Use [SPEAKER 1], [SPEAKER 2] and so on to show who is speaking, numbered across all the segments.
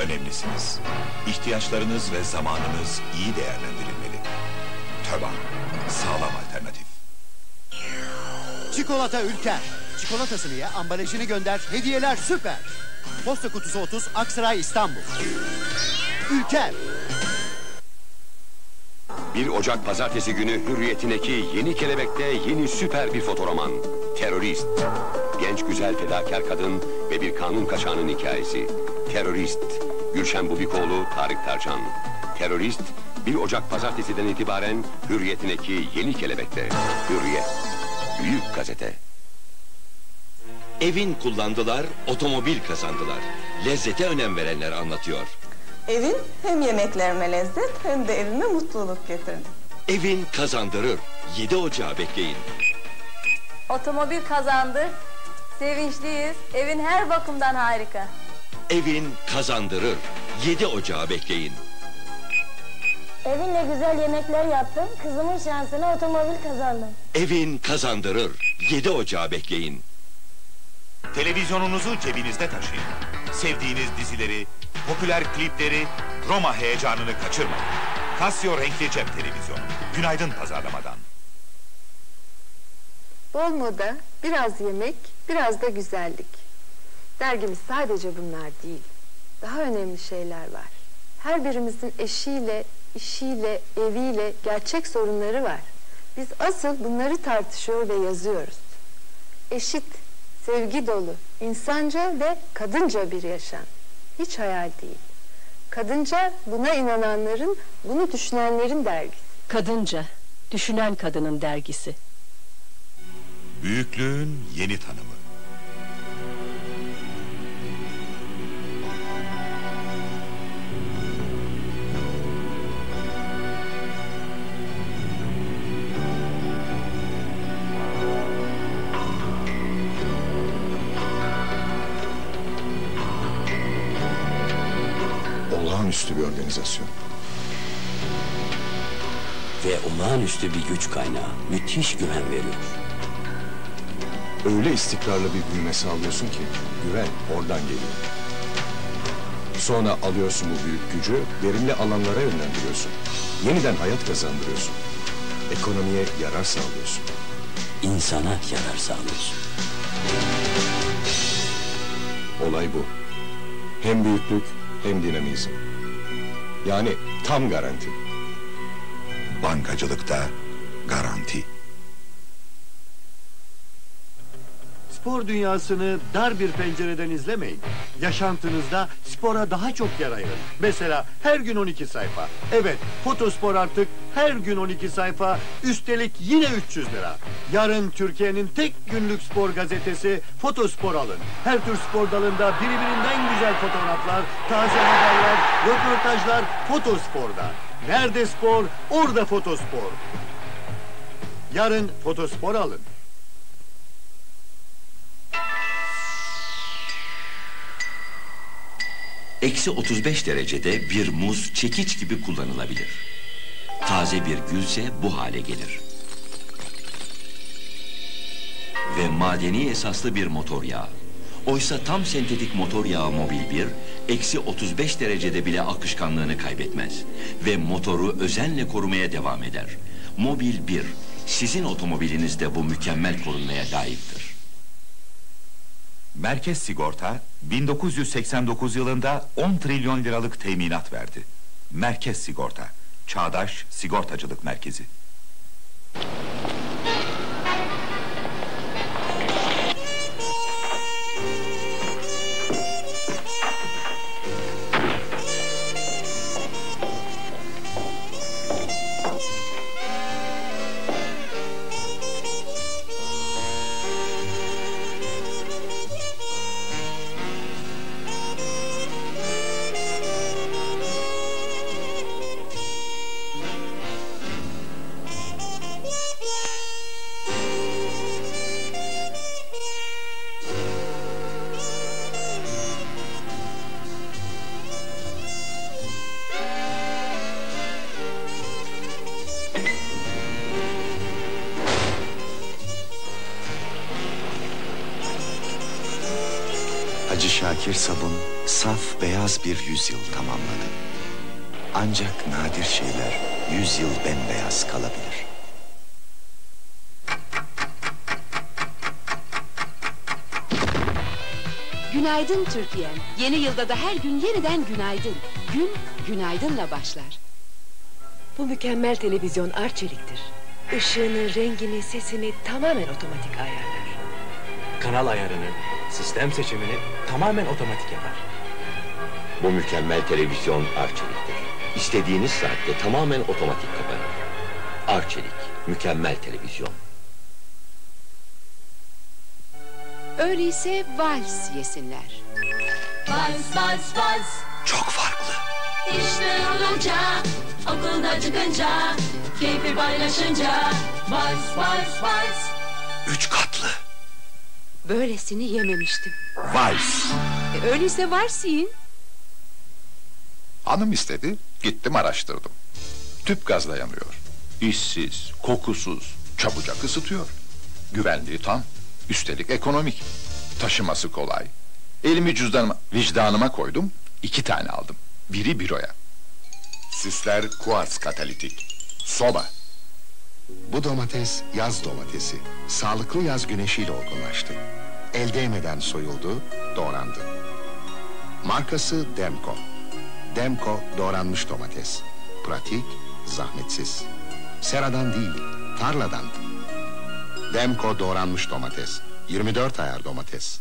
[SPEAKER 1] Önemlisiniz. İhtiyaçlarınız ve zamanınız iyi değerlendirilmeli. TÖBANK, sağlam alternatif.
[SPEAKER 2] Çikolata Ülker. Çikolatasını ye, ambalajını gönder, hediyeler süper. Posta kutusu 30, Aksaray İstanbul. Ülker.
[SPEAKER 3] 1 Ocak pazartesi günü Hürriyet'indeki Yeni Kelebek'te yeni süper bir fotoroman. Terörist. Genç güzel fedakar kadın ve bir kanun kaçağının hikayesi. Terörist. Gülşen Bubikoğlu, Tarık Tarcan. Terörist 1 Ocak pazartesiden itibaren Hürriyet'indeki Yeni Kelebek'te. Hürriyet. Büyük gazete.
[SPEAKER 4] Evin kullandılar, otomobil kazandılar. Lezzete önem verenler anlatıyor.
[SPEAKER 5] Evin hem yemeklerime lezzet hem de evime mutluluk getirdi.
[SPEAKER 4] Evin kazandırır. 7 Ocağı bekleyin.
[SPEAKER 6] Otomobil kazandı. Sevinçliyiz. Evin her bakımdan harika.
[SPEAKER 4] Evin kazandırır. 7 Ocağı bekleyin.
[SPEAKER 7] Evinle güzel yemekler yaptım. Kızımın şansına otomobil kazandım.
[SPEAKER 4] Evin kazandırır. 7 Ocağı bekleyin.
[SPEAKER 1] Televizyonunuzu cebinizde taşıyın. Sevdiğiniz dizileri, popüler klipleri, Roma heyecanını kaçırmayın. Casio renkli cep televizyonu. Günaydın pazarlamadan.
[SPEAKER 8] Bol moda, biraz yemek, biraz da güzellik. Dergimiz sadece bunlar değil. Daha önemli şeyler var. Her birimizin eşiyle, işiyle, eviyle gerçek sorunları var. Biz asıl bunları tartışıyor ve yazıyoruz. Eşit, sevgi dolu, insanca ve kadınca bir yaşam. Hiç hayal değil. Kadınca buna inananların, bunu düşünenlerin dergisi.
[SPEAKER 9] Kadınca, düşünen kadının dergisi.
[SPEAKER 1] Büyüklüğün yeni tanımı.
[SPEAKER 10] Olağanüstü bir organizasyon.
[SPEAKER 11] Ve olağanüstü bir güç kaynağı. Müthiş güven veriyor.
[SPEAKER 10] Öyle istikrarlı bir büyüme sağlıyorsun ki güven oradan geliyor. Sonra alıyorsun bu büyük gücü verimli alanlara yönlendiriyorsun. Yeniden hayat kazandırıyorsun. Ekonomiye yarar sağlıyorsun.
[SPEAKER 11] İnsana yarar sağlıyorsun.
[SPEAKER 10] Olay bu. Hem büyüklük hem dinamizm. Yani tam garanti.
[SPEAKER 1] Bankacılıkta garanti.
[SPEAKER 2] Spor dünyasını dar bir pencereden izlemeyin. Yaşantınızda spora daha çok yer ayırın. Mesela her gün 12 sayfa. Evet, Fotospor artık her gün 12 sayfa, üstelik yine 300 lira. Yarın Türkiye'nin tek günlük spor gazetesi Fotospor alın. Her tür spor dalında birbirinden güzel fotoğraflar, taze haberler, röportajlar Fotospor'da. Nerede spor, orada Fotospor. Yarın Fotospor alın.
[SPEAKER 4] Eksi 35 derecede bir muz çekiç gibi kullanılabilir. Taze bir gülse bu hale gelir. Ve madeni esaslı bir motor yağı. Oysa tam sentetik motor yağı Mobil 1, eksi 35 derecede bile akışkanlığını kaybetmez. Ve motoru özenle korumaya devam eder. Mobil 1, sizin otomobiliniz de bu mükemmel korunmaya layıktır.
[SPEAKER 1] Merkez Sigorta 1989 yılında 10 trilyon liralık teminat verdi. Merkez Sigorta, Çağdaş Sigortacılık Merkezi.
[SPEAKER 12] Şakir Sabun saf beyaz bir yüzyıl tamamladı. Ancak nadir şeyler yüzyıl bembeyaz kalabilir.
[SPEAKER 13] Günaydın Türkiye'm. Yeni yılda da her gün yeniden günaydın. Gün günaydınla başlar.
[SPEAKER 14] Bu mükemmel televizyon Arçelik'tir. Işığını, rengini, sesini tamamen otomatik ayarlar.
[SPEAKER 15] Kanal ayarını, sistem seçimini tamamen otomatik yapar.
[SPEAKER 4] Bu mükemmel televizyon Arçelik'tir. İstediğiniz saatte tamamen otomatik kapanır. Arçelik, mükemmel televizyon.
[SPEAKER 13] Öyleyse vals yesinler.
[SPEAKER 16] Vals vals vals
[SPEAKER 12] Çok farklı.
[SPEAKER 16] İşte olunca Okulda çıkınca Keyfi paylaşınca Vals vals vals
[SPEAKER 12] Üç katlı.
[SPEAKER 13] Böylesini yememiştim.
[SPEAKER 1] Vals.
[SPEAKER 13] E, öyleyse vals yiyin.
[SPEAKER 1] Hanım istedi, gittim araştırdım. Tüp gazla yanıyor. İşsiz, kokusuz, çabucak ısıtıyor. Güvenliği tam, üstelik ekonomik. Taşıması kolay. Elimi cüzdanıma, vicdanıma koydum, iki tane aldım. Biri büroya. Süsler kuars katalitik. Soba.
[SPEAKER 17] Bu domates yaz domatesi. Sağlıklı yaz güneşiyle olgunlaştı. El değmeden soyuldu, doğrandı. Markası Demko. Demko doğranmış domates. Pratik, zahmetsiz. Seradan değil, tarladan. Demko doğranmış domates. 24 ayar domates.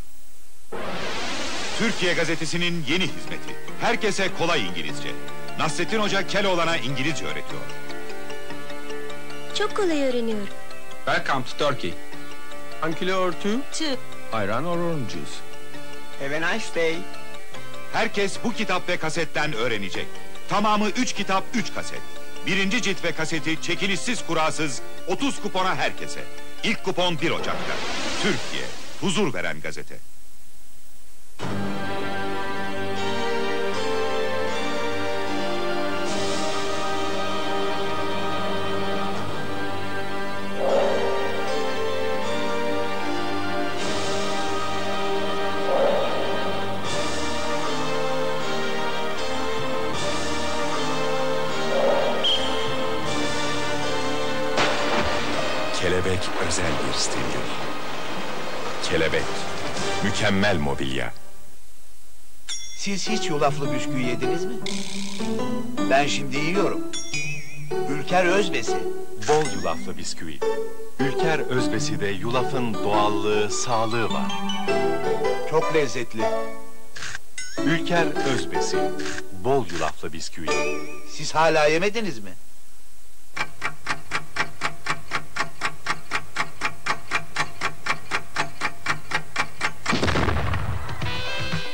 [SPEAKER 1] Türkiye Gazetesi'nin yeni hizmeti. Herkese kolay İngilizce. Nasrettin Hoca Keloğlan'a İngilizce öğretiyor.
[SPEAKER 18] Çok kolay öğreniyorum.
[SPEAKER 15] Welcome to Turkey. Kilo or two? Ayran or orange juice?
[SPEAKER 1] Have a nice day. Herkes bu kitap ve kasetten öğrenecek. Tamamı üç kitap, üç kaset. Birinci cilt ve kaseti çekilişsiz kurasız 30 kupona herkese. İlk kupon 1 Ocak'ta. Türkiye, huzur veren gazete.
[SPEAKER 10] Kelebek, mükemmel mobilya.
[SPEAKER 19] Siz hiç yulaflı bisküvi yediniz mi? Ben şimdi yiyorum. Ülker Özbesi.
[SPEAKER 10] Bol yulaflı bisküvi. Ülker Özbesi'de yulafın doğallığı, sağlığı var.
[SPEAKER 19] Çok lezzetli.
[SPEAKER 10] Ülker Özbesi, bol yulaflı bisküvi.
[SPEAKER 19] Siz hala yemediniz mi?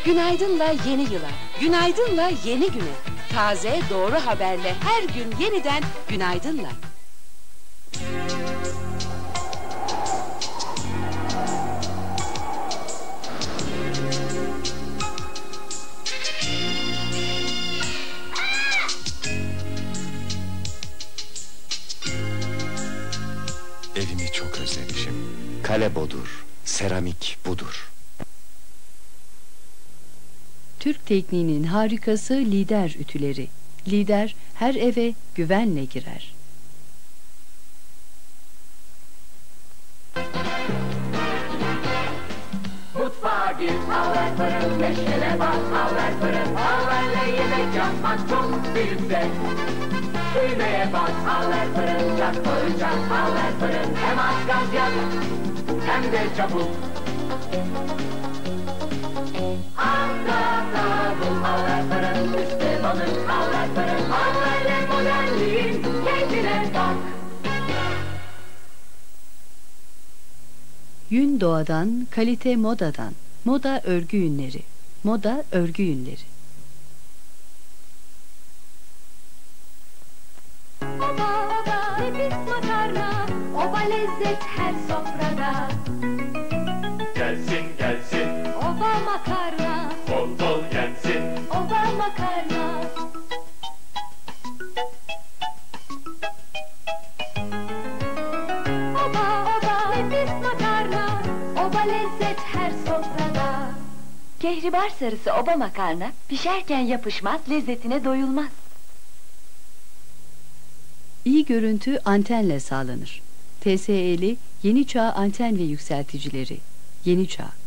[SPEAKER 13] Günaydınla yeni yıla, günaydınla yeni güne. Taze, doğru haberle her gün yeniden günaydınla.
[SPEAKER 17] Evimi çok özlemişim. Kale budur, seramik
[SPEAKER 9] Türk tekniğinin harikası lider ütüleri. Lider her eve güvenle girer.
[SPEAKER 16] Mutfağa gir haver fırın Meşgele bak haver fırın Haverle yemek yapmak çok zevk Düğmeye bas haver fırın Çak koyunca haver fırın Hem az gaz yak hem de çabuk
[SPEAKER 9] Yün doğadan, kalite modadan. Moda örgü yünleri. Moda örgü yünleri.
[SPEAKER 16] Oba makarna
[SPEAKER 20] bol bol yensin
[SPEAKER 16] Oba makarna Oba oba nefis makarna Oba lezzet her sofrada
[SPEAKER 18] Kehribar sarısı oba makarna pişerken yapışmaz, lezzetine doyulmaz.
[SPEAKER 9] İyi görüntü antenle sağlanır. TSE'li Yeni Çağ Anten ve Yükselticileri. Yeni Çağ.